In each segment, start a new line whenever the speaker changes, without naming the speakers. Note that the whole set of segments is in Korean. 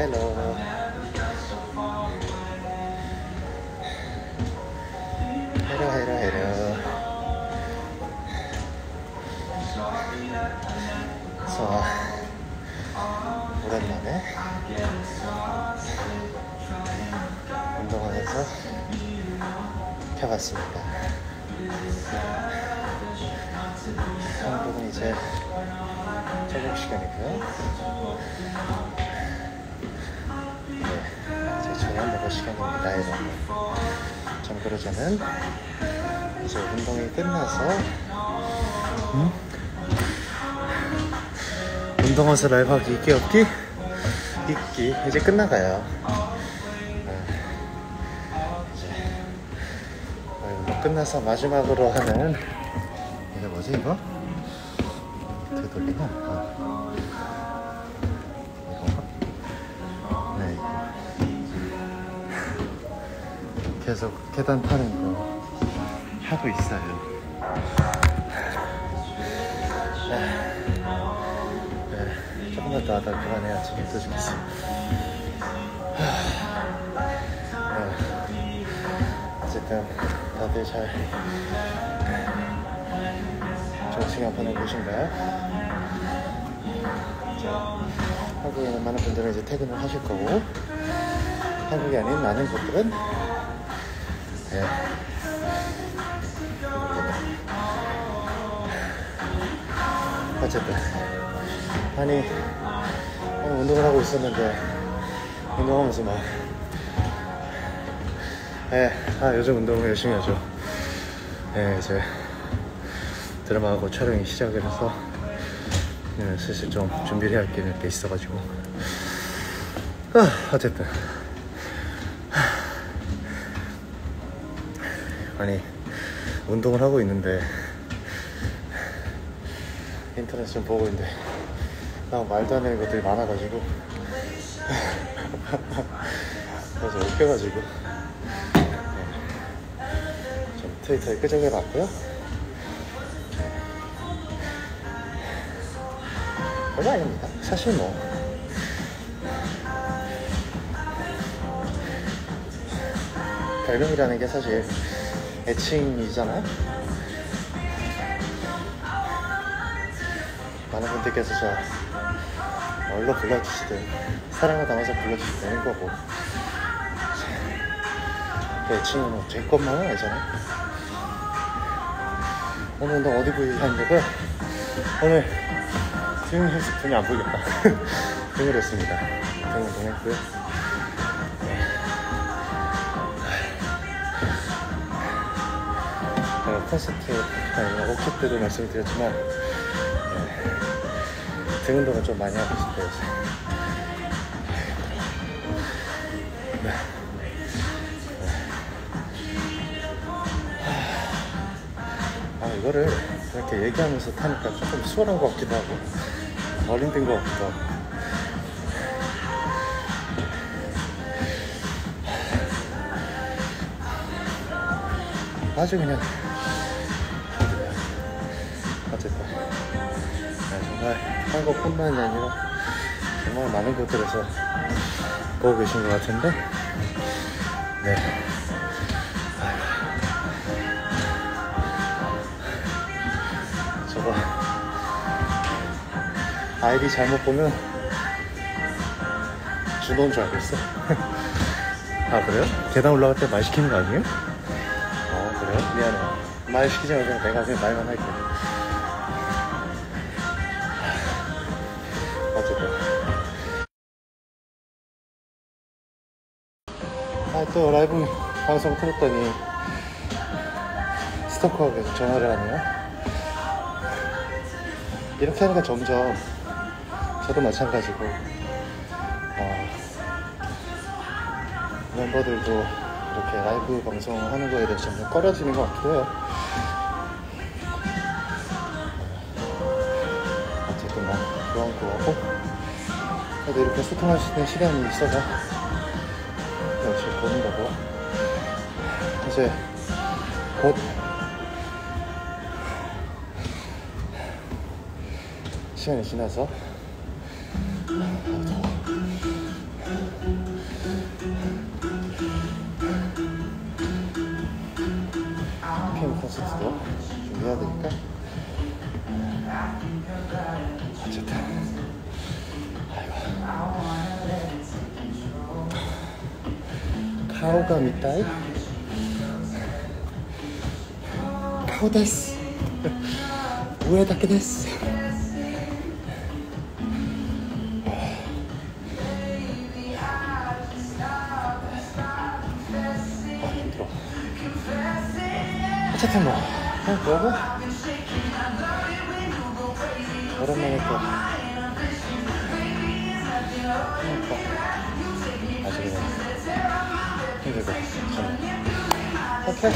Hello. Hello, hello, hello. So, 오랜만에 운동하면서 펴봤습니다. 한국은 이제 저녁 시간이고요. 저녁 먹을 시간입니다 여러분 참고로 저는 이제 운동이 끝나서 음? 운동화를 알바기 있기 없기 있기 이제 끝나가요 네. 운동 끝나서 마지막으로 하는 이게 뭐지 이거? 어떻게 돌리나? 아. 계속 계단 타는 거 하고 있어요. 네, 조금만 더 하다 그만해야지 힘들어 죽겠어 네, 어쨌든 다들 잘 정신이 보내고 계신가요? 자, 한국에 있는 많은 분들은 이제 퇴근을 하실 거고 한국이 아닌 많은 분들은 네. 어쨌든. 아니 운동을 하고 있었는데 운동하면서 막 예, 아 요즘 운동을 열심히 하죠. 예, 이제 드라마하고 촬영이 시작을 해서 예, 슬슬 좀 준비를 해야 할 게 있어가지고. 아, 어쨌든 아니 운동을 하고 있는데 인터넷 좀 보고 있는데 나 말도 안 되는 것들이 많아가지고 그래서 웃겨가지고. 네. 좀 트위터에 끄적여봤고요. 별거 아닙니다. 사실 뭐. 별명이라는 게 사실 애칭이잖아요? 많은 분들께서 저 얼로 불러주시든 사랑을 담아서 불러주시면 되는 거고. 그 애칭은 뭐제 것만은 아니잖아요? 오늘 운동 어디 부위 하냐고요? 오늘 등 해서 등이 안 보이겠다. 등을 했습니다. 등 운동했고요 제가 콘서트 아니 워크 때도 말씀을 드렸지만 등 운동을 좀 많이 하고 요새. 네. 아 이거를 이렇게 얘기하면서 타니까 조금 수월한 것 같기도 하고 덜 힘든 것 같기도 하고 아주 그냥 어쨌든 네, 정말 한국뿐만이 아니라 정말 많은 곳들에서 보고 계신 것 같은데 네 저거 아이디 잘못 보면 준호인 줄 알고 있어 아 그래요? 계단 올라갈 때 말 시키는 거 아니에요? 어 그래요? 미안해요 말 시키지 말고 내가 그냥 말만 할게 아또 라이브 방송 틀었더니 스토커가 계속 전화를 하네요. 이렇게 하니까 점점 저도 마찬가지고 어, 멤버들도 이렇게 라이브 방송하는 거에 대해서 점점 꺼려지는 것 같기도 해요 그래도 이렇게 소통할 수 있는 시간이 있어서 역시 보는 거고 이제 곧 시간이 지나서. BPM 콘서트도 준비해야 되니까 카오가 미타이 카오 데스 우에 닿게 데스 아 힘들어 어쨌든 뭐 그냥 그러고 오랜만에 또그 러니까 아주 그냥 힘들고 저는 오케이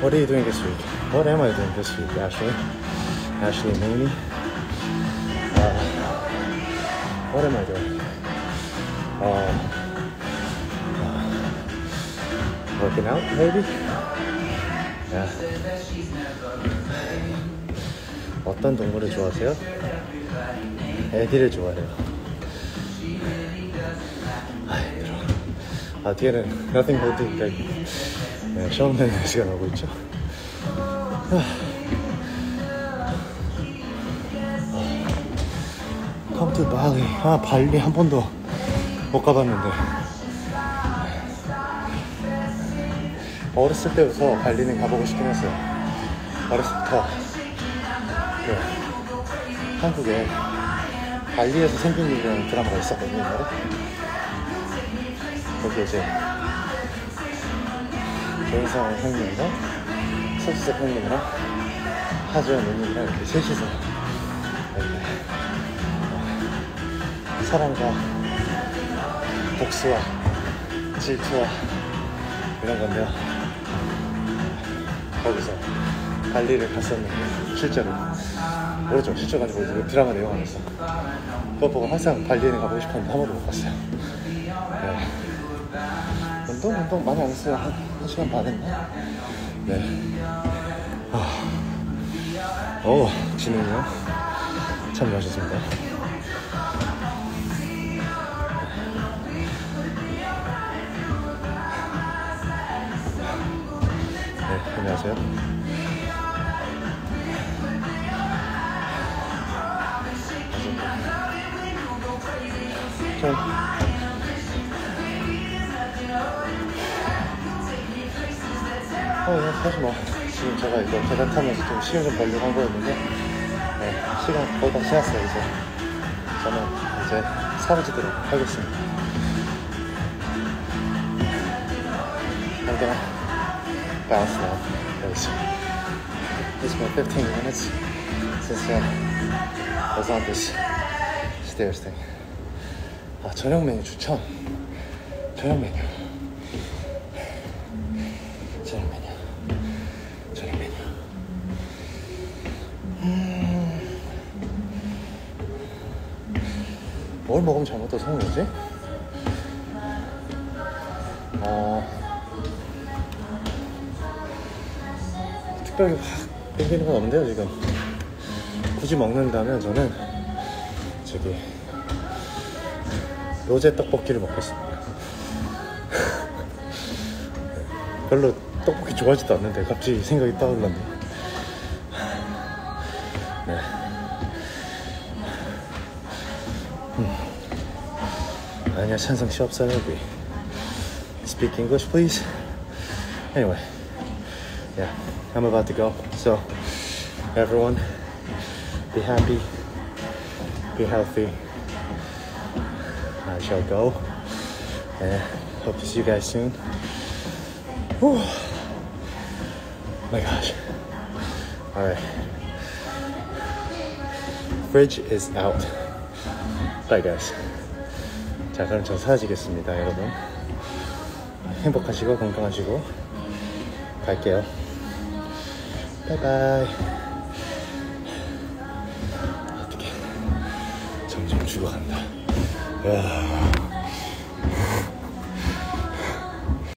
What are you doing this week? What am I doing this week, Ashley? Ashley Mooney? Uh, what am I doing? Uh, uh, working out, maybe? Yeah. 어떤 동물을 좋아하세요? 애기를 좋아해요. 아, 뒤에는 Nothing Holding Back 네, 샤워맨 시간 오고 있죠. Come to Bali. 아, 발리 한 번도 못 가봤는데. 어렸을 때부터 발리는 가보고 싶긴 했어요. 어렸을 때부터. 그, 한국에 발리에서 생긴 일이라는 드라마가 있었거든요. 거기 이제 조인성 형님이랑 서지석 형님이랑 하주연 누님이랑 이렇게 셋이서 사랑과 복수와 질투와 이런 건데요. 거기서 발리를 갔었는데 실제로 모르죠 실제로 가지고 그 드라마 내용 안에서 그거 보고 항상 발리에는 가보고 싶었는데 한 번도 못 갔어요. 네. 운동 운동 많이 안 했어요 한, 한 시간 반 했나? 네. 아, 오 진웅이요 참여하셨습니다. 네 안녕하세요. 사실 뭐 지금 제가 이거 계단 타면서 좀 시간 좀 벌려고 한 거였는데 네, 시간 거의 다 지났어요 이제. 저는 이제 사라지도록 하겠습니다. I'm gonna bounce now because it's been 15 minutes since I was on this stairs thing 아 저녁 메뉴 추천? 저녁 메뉴 저녁 메뉴 저녁 메뉴 음... 뭘 먹으면 잘못해서 성공이지? 어... 특별히 확 땡기는 건 없는데요 지금 굳이 먹는다면 저는 저기 로제 떡볶이를 먹겠습니다 별로 떡볶이 좋아하지도 않는데 갑자기 생각이 떠올랐네. 네. and your sensing shops. Speak English, please. Anyway, yeah, I'm about to go. So, everyone, be happy, be healthy. I shall go, and hope to see you guys soon. Whew. My gosh. All right. Fridge is out. Bye, guys. 자, 그럼 저 사라지겠습니다, 여러분. 행복하시고 건강하시고 갈게요. 바이바이. 어떻게 점점 죽어간다. 으아.